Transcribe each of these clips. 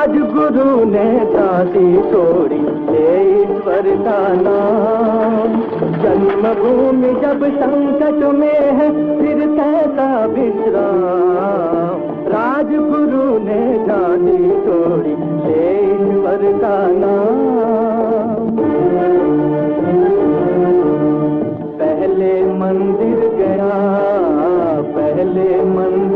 राज गुरु ने दादी छोड़ी हे ईश्वर का नाम। जन्म भूमि जब संकट में है, फिर कैसा विश्राम। राजगुरु ने दादी छोड़ी हे ईश्वर का नाम। पहले मंदिर गया, पहले मंदिर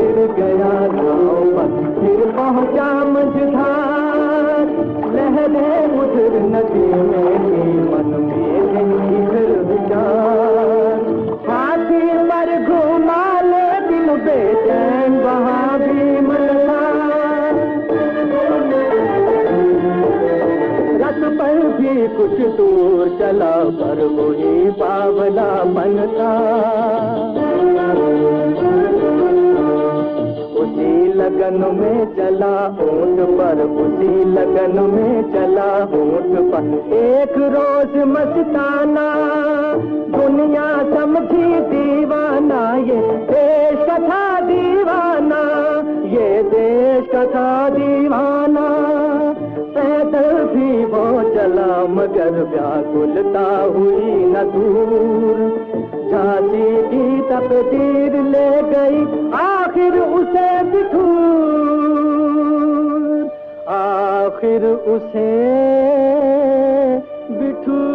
बेचैन वहाँ भी रथ पर भी कुछ दूर चला, पर वही बावला बनता। उसी लगन में चला ऊँट पर, उसी लगन में चला ऊँट पर। एक रोज मस्ताना, दुनिया समझी कथा दीवाना, ये देश कथा दीवाना। पैदल भी वो चला, मगर व्याकुलता हुई न दूर। झांसी की तकदीर ले गई, आखिर उसे बिठूर। आखिर उसे बिठूर।